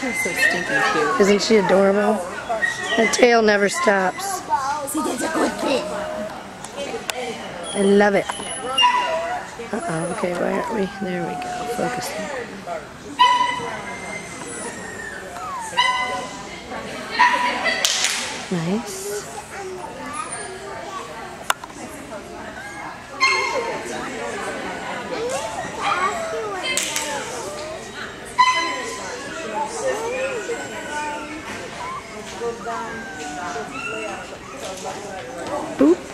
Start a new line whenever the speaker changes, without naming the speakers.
She's so cute.
Isn't she adorable? The tail never stops. I love it. Uh-oh, okay, why aren't we? There we go, focusing. Nice. tút